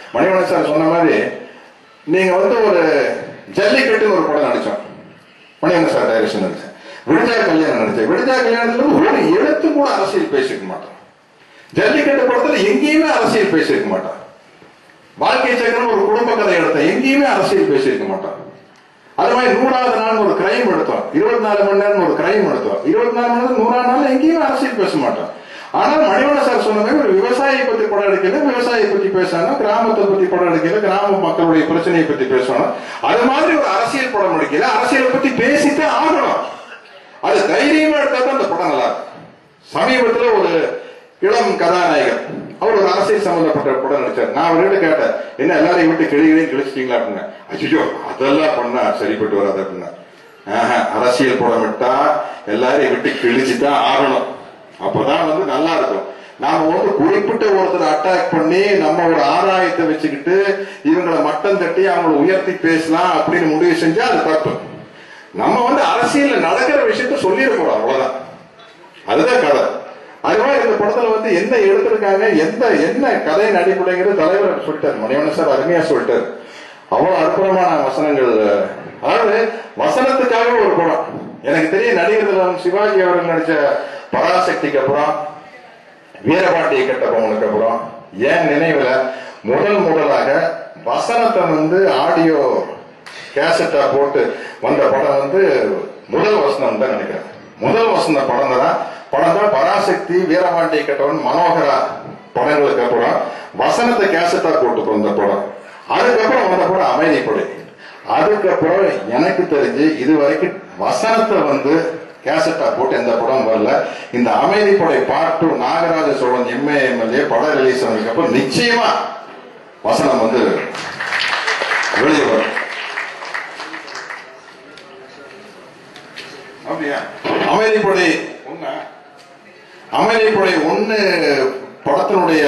Manivannan sir சொன்ன மாதிரி நீங்க வந்து ஒரு ஜல்லிக்கட்டுன்னு ஒரு படம் நடிச்சோம். மணிவண்ணன் சார் டைரக்ஷன் நடிச்சேன். விடுதா கல்யாணம் நடிச்சேன். விடுதா கல்யாணத்துல ஒரு எழுத்து கூட அரசியல் பேசிக்க மாட்டோம். ஜல்லிக்கட்டு படத்துல எங்கேயுமே அரசியல் பேசியிருக்க மாட்டான் வாழ்க்கை சக்கரம் ஒரு குடும்ப கதை எடுத்தோம் எங்கேயுமே அரசியல் பேசியிருக்க மாட்டான் அது மாதிரி நூறாவது நாள் ஒரு கிரைம் எடுத்தோம். இருபத்தி நாலு மணி நேரம் ஒரு கிரைம் எடுத்தோம். இருபத்தி நாலு மணி நேரம் நூறாவது நாள் எங்கேயுமே அரசியல் பேச மாட்டோம். ஆனா மணிவண்ண சார் சொன்னது ஒரு விவசாயியை பத்தி படம் எடுக்கல விவசாயியை பத்தி பேசணும் கிராமத்தை பத்தி படம் எடுக்கல கிராம மக்களுடைய பிரச்சனையை பத்தி பேசணும். அது மாதிரி ஒரு அரசியல் படம் எடுக்கல அரசியலை பத்தி பேசிட்டு ஆகணும். அது தைரியமா எடுத்தா தான் அந்த படம் நல்லா சமீபத்துல ஒரு இளம் கதாநாயகர் அவர் ஒரு அரசியல் சம்பந்தப்பட்ட படம் நடிச்சார். நான் அவர்கிட்ட கேட்டேன் என்ன எல்லாரையும் விட்டு கிளிகளையும் கிழிச்சிட்டீங்களா? அப்படின்னா ஐயோ அதெல்லாம் பண்ணா சரிப்பட்டு வராது அப்படின்னா அரசியல் படம் விட்டா எல்லாரையும் விட்டு கிழிச்சுதான் ஆகணும். அப்பதான் வந்து நல்லா இருக்கும் நாம வந்து குறிப்பிட்ட ஒருத்தர் அட்டாக் பண்ணி நம்ம ஒரு ஆதாயத்தை வச்சுக்கிட்டு இவங்களை மட்டம் தட்டி அவங்களை உயர்த்தி பேசலாம் அப்படின்னு முடிவு செஞ்சா அது தப்பு. நம்ம வந்து அரசியல்ல நடக்கிற விஷயத்த சொல்லிடக்கூடாது அவ்வளவுதான். அதுதான் கதை. அதுவா இந்த படத்துல வந்து என்ன எடுத்திருக்காங்க எந்த என்ன கதையின் அடிப்படைங்கிறது தலைவர் சொல்லிட்டாரு. மணிவண்ணன் சார் அருமையா சொல்லிட்டாரு. அவ்வளவு அற்புதமான வசனங்கள். அதாவது வசனத்துக்காக ஒரு படம் எனக்கு தெரியும் நடிகர் சிவாஜி அவர்கள் நடிச்ச பராசக்திக்கு அப்புறம் வீரபாண்டிய கட்டபொம்மனுக்கு அப்புறம். ஏன் நினைவுல முதல் முதலாக வசனத்தை வந்து ஆடியோ கேசட்டா போட்டு வந்த படம் வந்து முதல் வசனம் தான் நினைக்கிறேன். முதல் வசன படம் தான். படம் தான் பராசக்தி வீரபாண்டிய கட்டவன் மனோகரா படங்களுக்கு அப்புறம் வசனத்தை கேசட்டா போட்டு வந்த படம். அதுக்கப்புறம் வந்த படம் அமைதிப்படை. அதுக்கப்புறம் எனக்கு தெரிஞ்சு இது வரைக்கும் வசனத்தை வந்து கேசட்டா போட்டு எந்த படம் வரல. இந்த அமைதி படை பாட்டு நாகராஜ சோழன் எம்ஏ எம்எல்ஏ படம் ரிலீஸ் ஆனதுக்கு அப்புறம் நிச்சயமா வசனம் வந்து வெளியே வரும். அப்படியா? அமைதிப்படை அமைதி அமைதிப்படை ஒண்ணு படத்தினுடைய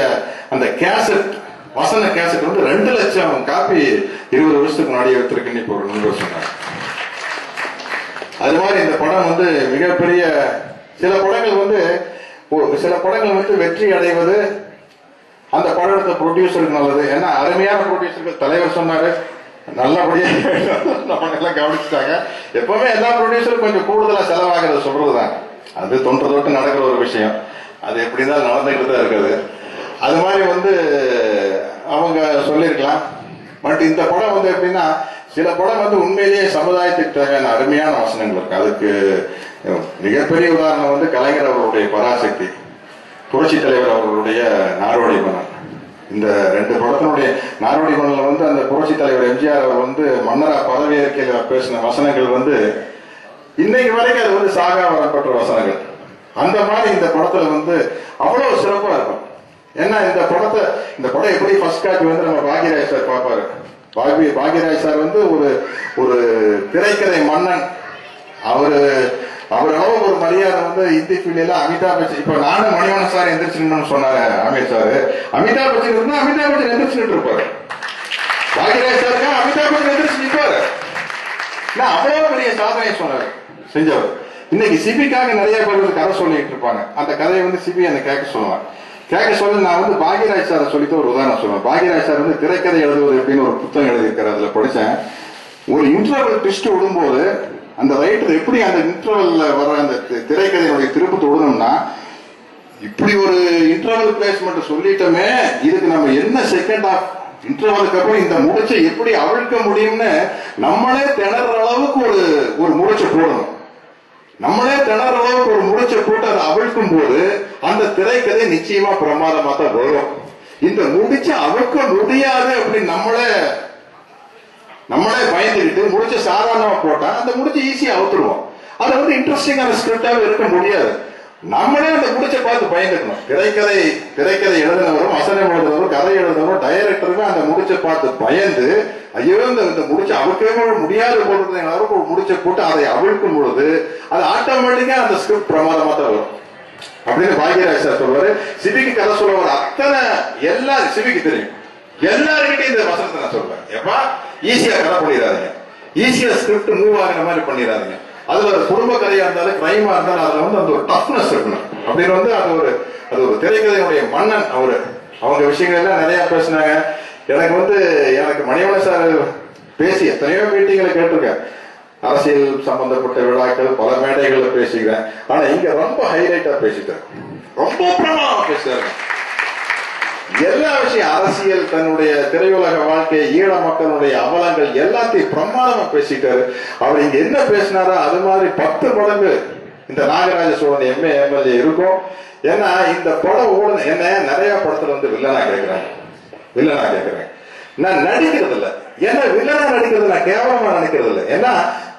அந்த கேசட் வசன கேசட் வந்து ரெண்டு லட்சம் காப்பி இருபது வருஷத்துக்கு முன்னாடி எடுத்திருக்குன்னு இப்போ ஒரு நண்பர் சொன்னார். அது மாதிரி இந்த படம் வந்து மிகப்பெரிய சில படங்கள் வந்து சில படங்கள் வந்து வெற்றி அடைவது அந்த படம் எடுத்த ப்ரொடியூசருக்கு நல்லது. ஏன்னா அருமையான ப்ரொடியூசருக்கு தலைவர் சொன்னாரு. நல்லபடியா எல்லாம் கவனிச்சுட்டாங்க. எப்பவுமே எல்லா ப்ரொடியூசரும் கொஞ்சம் கூடுதலா செலவாகிறத சொல்றதுதான். அது தொன்று தொட்டு நடக்கிற ஒரு விஷயம். அது எப்படி இருந்தாலும் நடந்துகிட்டு தான் இருக்குது. அது மாதிரி வந்து அவங்க சொல்லியிருக்கலாம். பட் இந்த படம் வந்து எப்படின்னா சில படம் வந்து உண்மையிலேயே சமுதாயத்துக்கு தேவையான அருமையான வசனங்கள் இருக்கு. அதுக்கு மிகப்பெரிய உதாரணம் வந்து கலைஞர் அவர்களுடைய பராசக்தி புரட்சி தலைவர் அவர்களுடைய நாடோடி மன்னன். இந்த ரெண்டு படத்தினுடைய நாடோடி மன்னன்ல வந்து அந்த புரட்சி தலைவர் எம்ஜிஆர் அவர் வந்து மன்னரா பதவி இருக்கையில பேசின வசனங்கள் வந்து இன்னைக்கு வரைக்கும் அது வந்து சாகா வரப்பட்ட வசனங்கள். அந்த மாதிரி இந்த படத்துல வந்து அவ்வளவு சிறப்பா இருக்கும். ஏன்னா இந்த படத்தை இந்த படம் எப்படி ஃபர்ஸ்ட் காப்பி வந்து நம்ம பாக்யராஜ் சார் பார்ப்பாரு. பாக்ய பாக்யராஜ் சார் வந்து ஒரு ஒரு திரைக்கதை மன்னன். அவரு அவர் அளவு ஒரு மரியாதை வந்து இந்தி ஃபீல்டில் அமிதாப் பச்சன் இப்ப நானும் மணிவண்ணன் சார் எந்திரிச்சுன்னு சொன்னாரு அமித் சார். அமிதாப் பச்சன் இருந்தா அமிதாப் பச்சன் எந்திரிச்சுட்டு இருப்பாரு. பாக்யராஜ் சாருக்கா அமிதாப் பச்சன் எந்திரிச்சு நிற்பாரு நான் அவ்வளவு பெரிய சாதனை சொன்னாரு. செஞ்சவர் இன்னைக்கு சிபிக்காக நிறைய பேர் வந்து கதை சொல்லிட்டு இருப்பாங்க. அந்த கதையை வந்து சிபி அந்த கேட்க சொல்லுவாங்க கேட்க சொல்ல நான் வந்து பாக்யராஜ் சாரை சொல்லிட்டு ஒரு உதாரணம் சொல்லுவேன். பாக்யராஜ் சார் வந்து திரைக்கதை எழுதுவது அப்படின்னு ஒரு புத்தகம் எழுதியிருக்காரு அதுல படிச்சேன். ஒரு இன்டர்வல் ட்விஸ்ட் விடும்போது அந்த ரைட்டர் எப்படி அந்த இன்டர்வல்ல வர அந்த தி- திரைக்கதையினுடைய திருப்பத்தை விடணும்னா இப்படி ஒரு இன்டர்வல் பிளேஸ்மெண்ட் சொல்லிட்டோமே இதுக்கு நம்ம என்ன செகண்ட் ஆஃப் இன்டர்வலுக்கு அப்புறம் இந்த முடிச்சை எப்படி அவிழ்க்க முடியும்னு நம்மளே திணற அளவுக்கு ஒரு ஒரு முடிச்சை போடணும். நம்மளே திணற அளவுக்கு ஒரு முடிச்ச போட்டு அதை அவிழ்க்கும் போது அந்த திரைக்கதை நிச்சயமா பிரமாதமா தான் வரும். இந்த முடிச்ச அவிழ்க்க முடியாது அப்படின்னு நம்மளே நம்மளே பயந்துக்கிட்டு முடிச்ச சாதாரணமா போட்டா அந்த முடிச்ச ஈஸியா அவுத்துருவோம். அது வந்து இன்ட்ரெஸ்டிங்கான ஸ்கிரிப்டாவே இருக்க முடியாது. நம்மளே அந்த முடிச்ச பார்த்து பயந்துக்கணும். திரைக்கதை திரைக்கதை எழுதினவரும் வசனம் எழுதுறவரும் கதை எழுதுறவரும் டைரக்டருமே அந்த முடிச்ச பார்த்து பயந்து ஐயோ இந்த இந்த முடிச்ச அவருக்கே முடியாது போட்டு ஒரு முடிச்ச போட்டு அதை அவிழ்க்கும் பொழுது அது ஆட்டோமேட்டிக்கா அந்த ஸ்கிரிப்ட் பிரமாதமா தான் வரும். அப்படின்னு பாக்யராஜ் சார் சொல்வாரு. சிவிக்கு கதை சொல்லுவார் அத்தனை எல்லா சிவிக்கு தெரியும். எல்லாருக்கிட்டையும் இந்த வசனத்தை நான் சொல்றேன். எப்பா ஈஸியா கதை பண்ணிடாதீங்க. ஈஸியா ஸ்கிரிப்ட் மூவ் ஆகிற மாதிரி பண்ணிடாதீங்க. அதுல ஒரு குடும்ப கதையா இருந்தாலும் கிரைமா இருந்தாலும் அதுல வந்து அந்த ஒரு டஃப்னஸ் இருக்கணும். அப்படின்னு வந்து அது ஒரு அது ஒரு திரைக்கதையுடைய மன்னன் அவரு. அவங்க விஷயங்கள் எல்லாம் நிறைய பேசினாங்க. எனக்கு வந்து எனக்கு மணிவண்ணன் சார் பேசி எத்தனையோ மீட்டிங்களை கேட்டிருக்கேன் அரசியல் சம்பந்தப்பட்ட விழாக்கள் பல மேடைகள்ல பேசிக்கிறேன் ஆனா இங்க ரொம்ப ஹைலைட்டா பேசிட்டேன் ரொம்ப பிரமாதமா பேசுறாரு எல்லா விஷயம் அரசியல் தன்னுடைய திரையுலக வாழ்க்கை ஈழ மக்களுடைய அவலங்கள் எல்லாத்தையும் பிரமாதமா பேசிட்டாரு. அவர் இங்க என்ன பேசினாரோ அது மாதிரி பத்து மடங்கு இந்த நாகராஜ சோழன் எம்ஏ எம்எல்ஏ இருக்கும். ஏன்னா இந்த படம் ஓடுன என்ன நிறைய படத்துல வந்து வில்லனா கேட்கிறாங்க வில்லனா கேட்கிறேன் நான் நடிக்கிறது இல்ல ஏன்னா வில்லனா நடிக்கிறது நான் கேவலமா நினைக்கிறது இல்லை ஏன்னா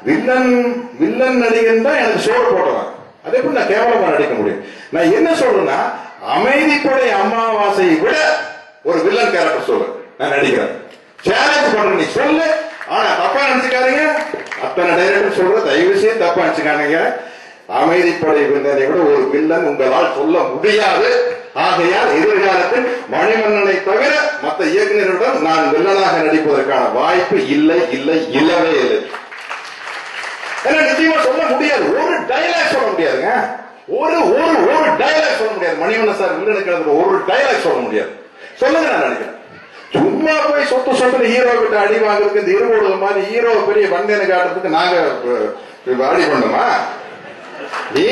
வில்லன் வில்லன் நடிகன் தான் எனக்கு சோறு போட்டவன். அதே போல நான் கேவலமா நடிக்க முடியும்? நான் என்ன சொல்றேன்னா அமைதிப்படை அமாவாசையை விட ஒரு வில்லன் கேரக்டர் சொல்லு. நான் நடிக்கிறேன். சேலஞ்ச் பண்றேன் நீ சொல்லு. ஆனா தப்பா நினைச்சுக்காதீங்க. அத்தனை டைரக்டர் சொல்ற தயவு செய்து தப்பா நினைச்சுக்காதீங்க. அமைதிப்படை வில்லனை விட ஒரு வில்லன் உங்களால் சொல்ல முடியாது. ஆகையால் எதிர்காலத்தில் மணிமன்னனை தவிர மற்ற இயக்குநருடன் நான் வில்லனாக நடிப்பதற்கான வாய்ப்பு இல்லை இல்லை இல்லவே இல்லை. ஏன்னா நிச்சயமா சொல்ல முடியாது. ஒரு டைலாக் சொல்ல முடியாதுங்க. ஒரு ஒரு ஒரு டைலாக் சொல்ல முடியாது. மணிவண்ணன் சார் வில்லனுக்கு ஒரு டைலாக் சொல்ல முடியாது. சொல்லுங்க நான் நினைக்கிறேன். சும்மா போய் சொத்து சொத்துல ஹீரோ கிட்ட அடி வாங்குறதுக்கு இந்த இருபது மாதிரி ஹீரோ பெரிய வந்தேன்னு காட்டுறதுக்கு நாங்க அடி பண்ணோமா நீ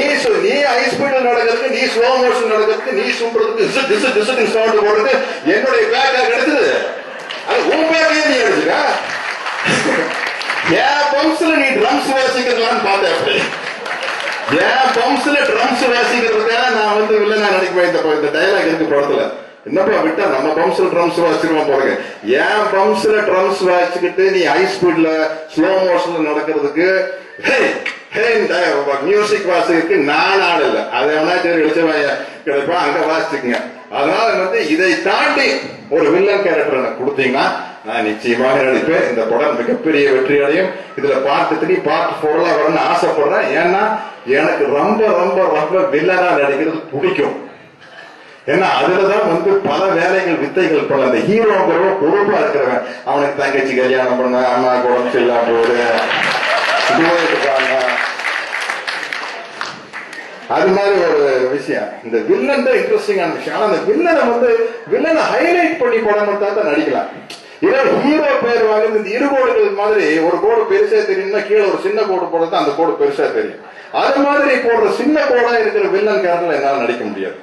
நீ ஹை ஸ்பீட்ல நடக்கிறதுக்கு நீ ஸ்லோ மோஷன் நடக்கிறதுக்கு நீ சும்புறதுக்கு திசு திசு திசு சவுண்ட் போடுறது என்னுடைய பேக்கா கிடைச்சது அது உன் பேக்கையே நீ எடுத்துக்க. என் பம்ப்ஸ்ல நீ ட்ரம்ஸ் வாசிக்கிறதுலான்னு பார்த்தேன் அப்படி. என் பம்ப்ஸ்ல ட்ரம்ஸ் வாசிக்கிறதுக்காக நான் வந்து வில்லனா நடிக்க இந்த இந்த டைலாக் இருக்கு படத்துல. என்னப்பா விட்டா நம்ம பம்ப்ஸ்ல ட்ரம்ஸ் வாசிக்கிறோம் போடுங்க ஏன் பம்ப்ஸ்ல ட்ரம்ஸ் வாசிக்கிட்டு நீ ஹை ஸ்பீட்ல ஸ்லோ மோஷன்ல நடக்கிறதுக்கு மியூசிக் வாசிக்கு நான் ஆள் இல்ல அதை வேணா சரி எழுச்சவாய கிடைப்பா அங்க வாசிச்சுக்கங்க அதனால வந்து இதை தாண்டி ஒரு வில்லன் கேரக்டர் கொடுத்தீங்கன்னா நான் நிச்சயமாக நடிப்பேன் இந்த படம் மிகப்பெரிய வெற்றி அடையும் இதுல பார்ட் த்ரீ பார்ட் ஃபோர்லாம் வரணும்னு ஆசைப்படுறேன் ஏன்னா எனக்கு ரொம்ப ரொம்ப ரொம்ப வில்லனா நடிக்கிறது பிடிக்கும் ஏன்னா அதுலதான் வந்து பல வேலைகள் வித்தைகள் பண்ண அந்த ஹீரோங்கிறவ பொறுப்பா இருக்கிறவன் அவனுக்கு தங்கச்சி கல்யாணம் பண்ண அம்மா உடம்பு இல்லாம போகுது. அது மாதிரி ஒரு விஷயம். இந்த வில்லன் தான் இன்ட்ரெஸ்டிங்கான விஷயம். ஆனா அந்த வில்லனை வந்து வில்லனை ஹைலைட் பண்ணி படம் எடுத்தா தான் நடிக்கலாம். இதே ஹீரோ பேர் வாங்கி இந்த இரு கோடுகள் மாதிரி ஒரு கோடு பெருசா தெரியும்னா கீழே ஒரு சின்ன கோடு போடுறது அந்த கோடு பெருசா தெரியும். அது மாதிரி போடுற சின்ன கோடா இருக்கிற வில்லன் கேரக்டர்ல என்னால நடிக்க முடியாது.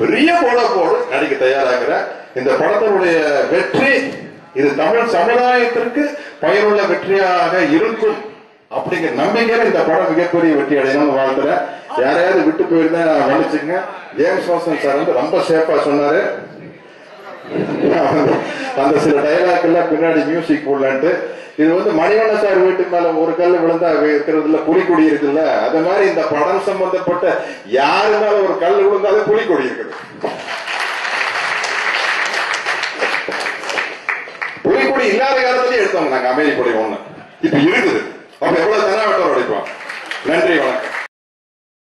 பெரிய கோடா போடு நடிக்க தயாராகிற இந்த படத்தினுடைய வெற்றி இது தமிழ் சமுதாயத்திற்கு பயனுள்ள வெற்றியாக இருக்கும். அப்படிங்கிற நம்பிக்கையில இந்த படம் மிகப்பெரிய வெற்றி அடையணும்னு வாழ்த்துறேன். யாரையாவது விட்டு போயிருந்தா மன்னிச்சுங்க ஜேம்ஸ் வாசன் சார் வந்து ரொம்ப சேஃபா சொன்னாரு. அந்த சில டைலாக் எல்லாம் பின்னாடி மியூசிக் போடலான்ட்டு. இது வந்து மணிவண்ண சார் வீட்டு மேல ஒரு கல் விழுந்தா இருக்கிறதுல புலிக்கொடி இருக்குல்ல? அது மாதிரி இந்த படம் சம்பந்தப்பட்ட யாரு மேல ஒரு கல் விழுந்தாலும் புலிக்கொடி இருக்குது. புலிக்கொடி இல்லாத காலத்திலேயே எடுத்தோம் நாங்க. அமைதிப்படை ஒண்ணு. இப்ப இருக்குது. அப்ப எவ்வளவு தெனாவட்டம் உடைப்போம் நன்றி வணக்கம்.